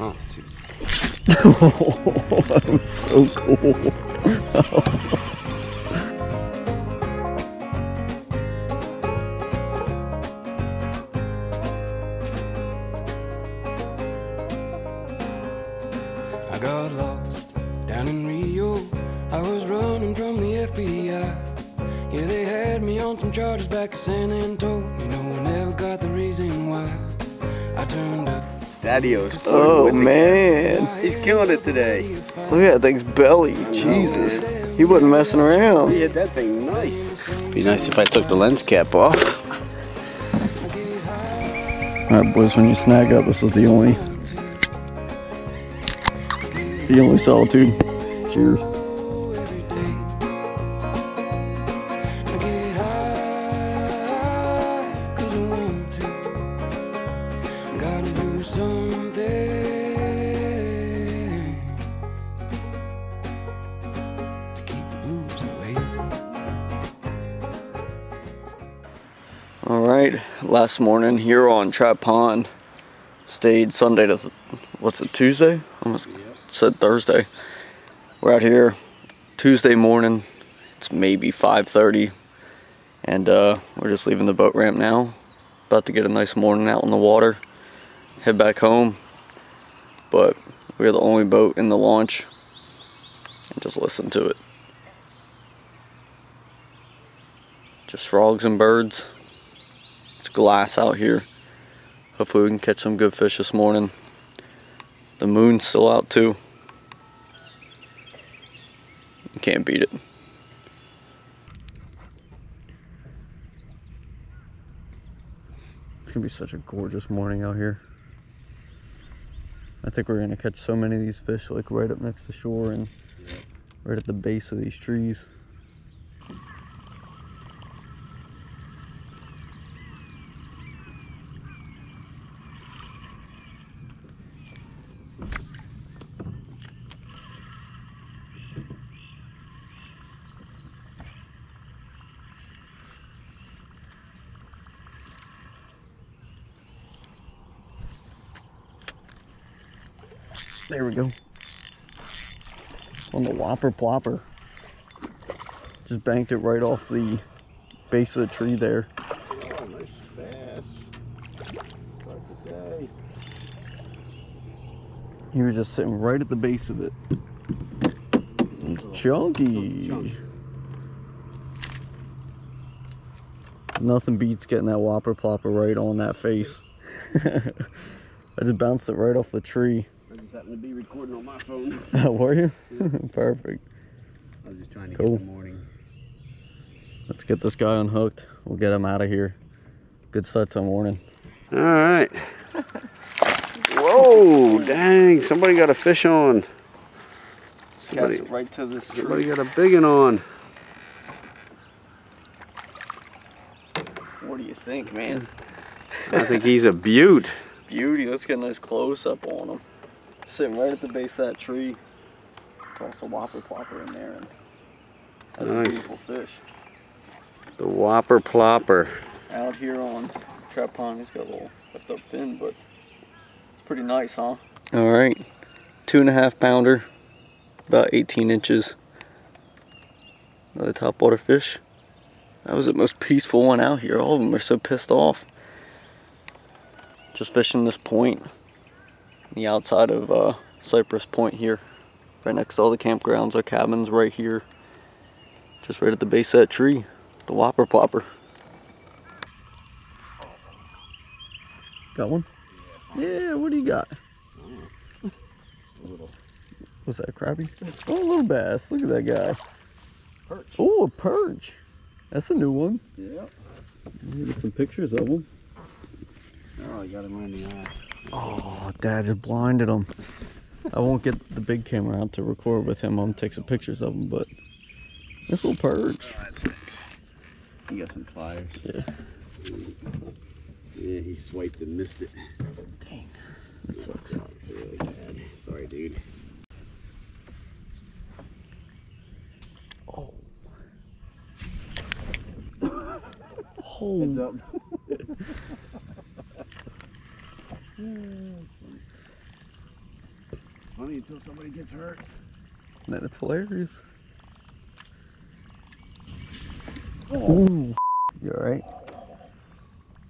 Oh, that was so cool. Daddy-O's. Oh man, He's killing it today. look at that thing's belly. Jesus, he wasn't messing around. He had that thing nice. Be nice if I took the lens cap off. All right, boys, when you snag up, this is the only, the only solitude. Cheers. Last morning here on Trap Pond. Stayed Sunday to, what's it, Tuesday? Almost said Thursday. We're out here Tuesday morning. It's maybe 5.30. And uh, we're just leaving the boat ramp now. About to get a nice morning out in the water. Head back home. But we're the only boat in the launch. And just listen to it. Just frogs and birds. It's glass out here. Hopefully we can catch some good fish this morning. The moon's still out too. You can't beat it. It's gonna be such a gorgeous morning out here. I think we're gonna catch so many of these fish like right up next to shore and right at the base of these trees. There we go. On the whopper plopper. Just banked it right off the base of the tree there. Oh, nice bass. Day. He was just sitting right at the base of it. He's chunky. chunk. Nothing beats getting that whopper plopper right on that face. I just bounced it right off the tree. I just happened to be recording on my phone. Were you? Perfect. I was just trying to Cool. get the morning. Let's get this guy unhooked. We'll get him out of here. Good start to the morning. All right. Whoa, dang. Somebody got a fish on. Somebody, right to this somebody got a big one on. What do you think, man? I think he's a beaut. Beauty. Let's get a nice close up on him. Sitting right at the base of that tree. Toss a whopper plopper in there. And that's Nice. a beautiful fish. The whopper plopper. Out here on Trap Pond, he's got a little left up fin, but it's pretty nice, huh? All right. Two and a half pounder. About 18 inches. Another topwater fish. That was the most peaceful one out here. All of them are so pissed off. Just fishing this point. The outside of uh, Cypress Point here. Right next to all the campgrounds, our cabins right here. Just right at the base of that tree. The whopper plopper. Got one? Yeah, what do you got? Was that a crappie? Oh, a little bass. Look at that guy. Perch. Oh, a perch. That's a new one. Yeah. Get some pictures of him. Oh, I got him right in the eye. Oh, Dad just blinded him. I won't get the big camera out to record with him. I'm gonna take some pictures of him, but this little perch. Oh, that's nice. You got some pliers. Yeah. Yeah, he swiped and missed it. Dang. That sucks. It's really bad. Sorry, dude. Oh. Oh. funny until somebody gets hurt. Then it's hilarious. Oh. Ooh. You alright?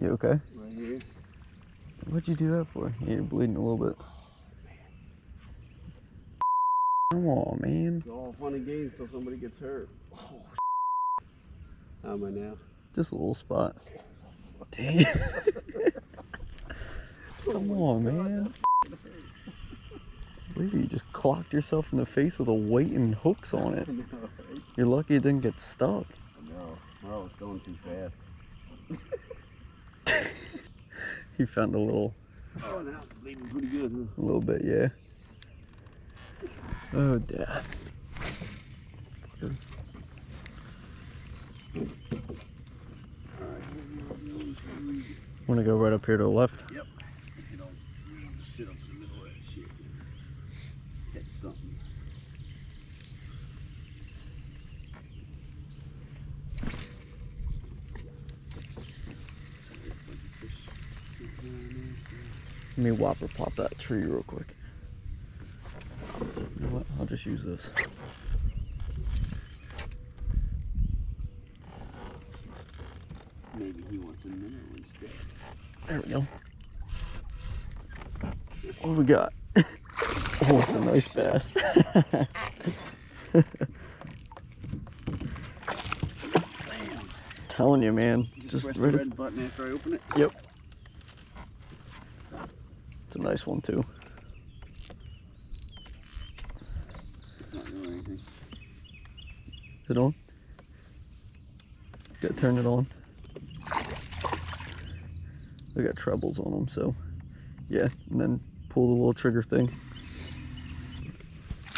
You okay? Right here. What'd you do that for? You're bleeding a little bit. Come on, man. It's all fun and games until somebody gets hurt. Oh, How am I now? Just a little spot. Damn. Come on, man. Believe you just clocked yourself in the face with a weight and hooks on it. know, right? You're lucky it didn't get stuck. No, well, I was going too fast. He found a little, Oh, now it's bleeding pretty good, a little bit, yeah. Oh, dad. Want to go right up here to the left? Yep. You know, you know, just sit up in the middle of that shit. Catch something. Let me whopper pop that tree real quick. You know what? I'll just use this. Maybe he wants a minnow instead. There we go. What we got? Oh, it's a nice bass. Telling you, man. Just press ready. the red button after I open it. Yep. It's a nice one too. It's not doing anything. Is it on? Gotta turn it on. We got trebles on them, so yeah. And then pull the little trigger thing.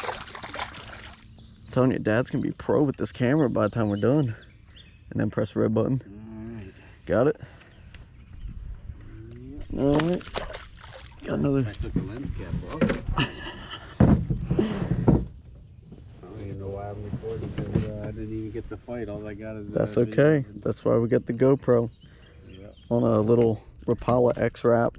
I'm telling you, Dad's gonna be pro with this camera by the time we're done. And then press the red button. Got it? All right. Got another. I took the lens cap off. I don't even know why I'm recording because uh, I didn't even get the fight. All I got is. Uh, That's okay. That's why we got the GoPro on a little Rapala X Rap.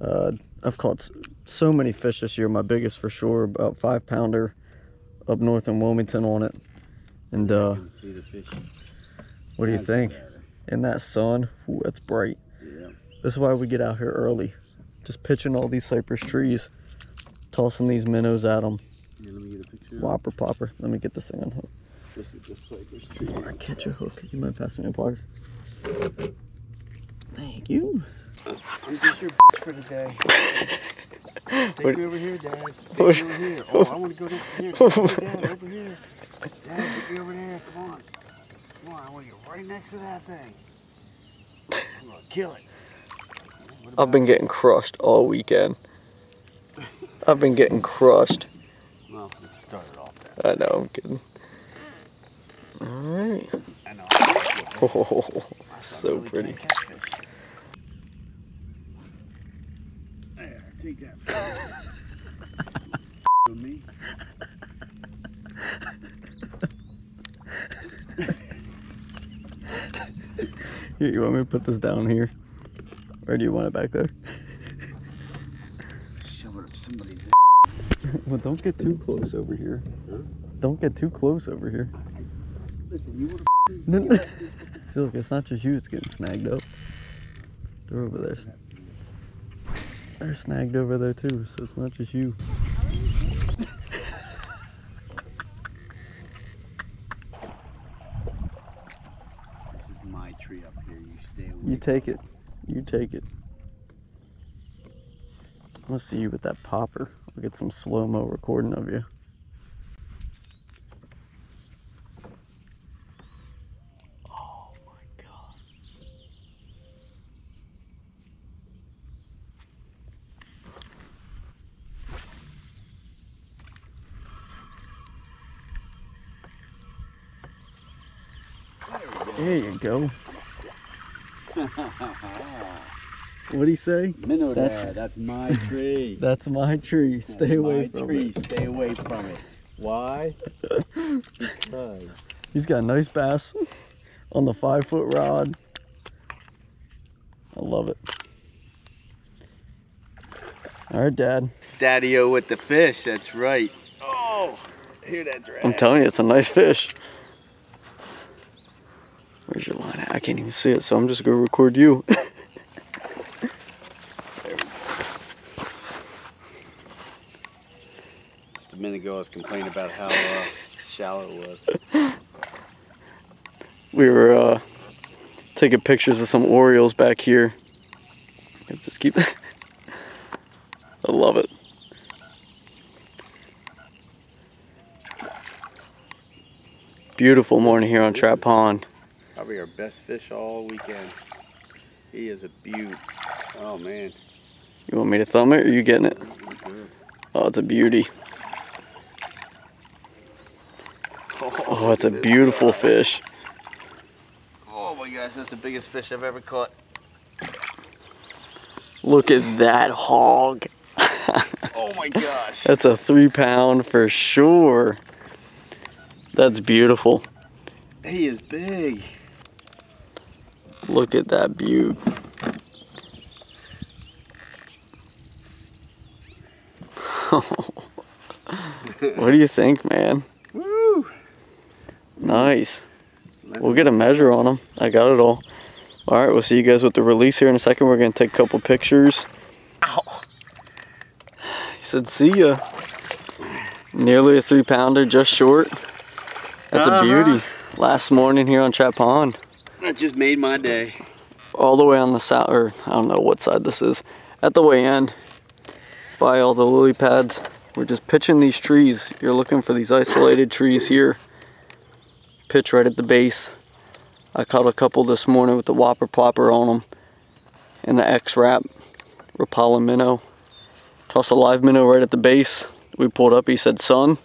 Uh, I've caught so many fish this year. My biggest for sure, about five pounder up north in Wilmington on it. And uh, see the fish. what do you think? In that sun, ooh, that's bright. Yeah. This is why we get out here early. Just pitching all these cypress trees, tossing these minnows at them. Yeah, let me get a picture. Whopper popper. Let me get this thing on hook. The cypress tree. Catch a hook. You mind passing me a pliers? Thank you. I'm just your bitch for the day. Take What- me over here, Dad. Take What- me over here. Oh, I want to go next to here. Take me, Dad, over here. Dad, take me over there. Come on. Come on, I want to get right next to that thing. I'm going to kill it. I've been getting crushed all weekend. I've been getting crushed. Well, it started off that. I know, I'm kidding. Alright. I know. Oh, so pretty. can't catch fish. There, take that. Me. Here, you want me to put this down here? Or do you want it back there? Shove it up somebody's. well, don't get too close over here. Huh? Don't get too close over here. Listen, you would No, no. See, look, it's not just you, it's getting snagged up. They're over there. They're snagged over there too, so it's not just you. This is my tree up here. You stay away. You take it. You take it. I want to see you with that popper. I'll get some slow mo recording of you. Oh my god. There you go. What'd he say? Minnow That's- dad, that's my tree. That's my tree. That's Stay away my from tree. it. Stay away from it. Why? because He's got a nice bass on the five foot rod. I love it. All right, Dad. Daddy-o with the fish, that's right. Oh, hear that drag. I'm telling you, it's a nice fish. Where's your line at? I can't even see it, so I'm just gonna record you. Just a minute ago, I was complaining about how uh, shallow it was. we were uh, taking pictures of some Orioles back here. Just keep. I love it. Beautiful morning here on Trap Pond. Probably our best fish all weekend. He is a beaut. Oh man. You want me to thumb it or are you getting it? Oh, it's a beauty. Oh, oh it's a beautiful fish. Oh my gosh, that's the biggest fish I've ever caught. Look at that hog. oh my gosh. That's a three pound for sure. That's beautiful. He is big. Look at that beaut. what do you think, man? Woo! Nice. We'll get a measure on them. I got it all. All right, we'll see you guys with the release here in a second. We're gonna take a couple pictures. Ow. He said, see ya. Nearly a three pounder, just short. That's uh -huh. a uh-huh. beauty. Last morning here on Trap Pond. That just made my day. All the way on the south, or I don't know what side this is. At the way end, by all the lily pads. We're just pitching these trees. You're looking for these isolated trees here. Pitch right at the base. I caught a couple this morning with the whopper plopper on them. And the X-Rap, Rapala minnow. Toss a live minnow right at the base. We pulled up, he said, son,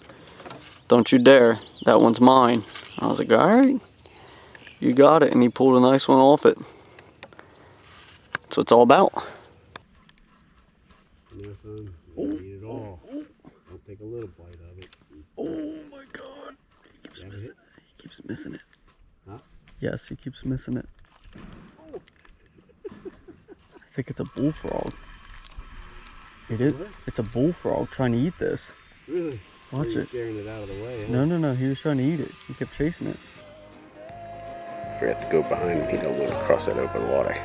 don't you dare. That one's mine. I was like, all right, you got it. And he pulled a nice one off it. That's what it's all about. No, son, oh, eat it all. Oh, Don't take a little bite of it. Oh my God. He keeps, missing, he keeps missing it. Huh? Yes, he keeps missing it. I think it's a bullfrog. It is. What? It's a bullfrog trying to eat this. Really? Watch it. Scaring it out of the way. Huh? No, no, no. He was trying to eat it. He kept chasing it. We have to go behind him. He don't want to cross that open water.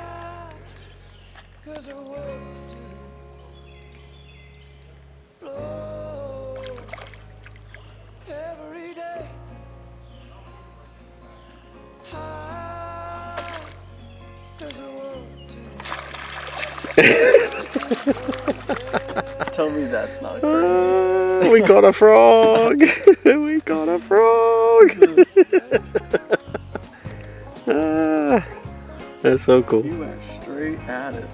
Tell me that's not crazy. Uh, we got a frog. we got a frog. That's so cool. You went straight at it.